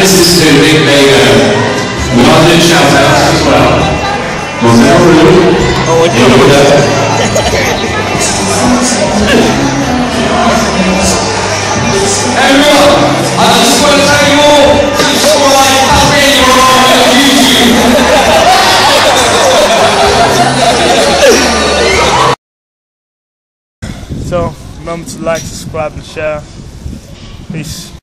this is to Big Baker. Uh, we shout out as well. Marcel Roux. Oh, Everyone, I just want to tell you all to subscribe Happy on YouTube. So remember to like, subscribe, and share. Peace.